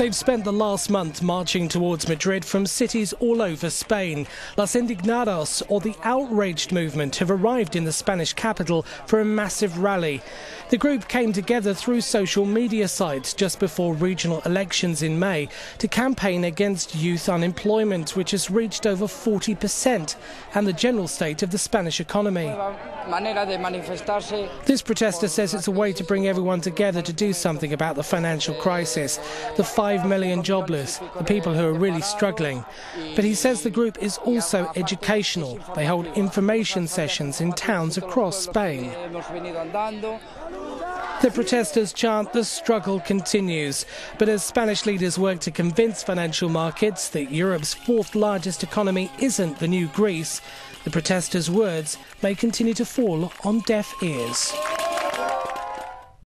They've spent the last month marching towards Madrid from cities all over Spain. Los Indignados, or the outraged movement, have arrived in the Spanish capital for a massive rally. The group came together through social media sites just before regional elections in May to campaign against youth unemployment, which has reached over 40%, and the general state of the Spanish economy. This protester says it's a way to bring everyone together to do something about the financial crisis. The 5 million jobless, the people who are really struggling. But he says the group is also educational. They hold information sessions in towns across Spain. The protesters chant the struggle continues. But as Spanish leaders work to convince financial markets that Europe's fourth largest economy isn't the new Greece, the protesters' words may continue to fall on deaf ears.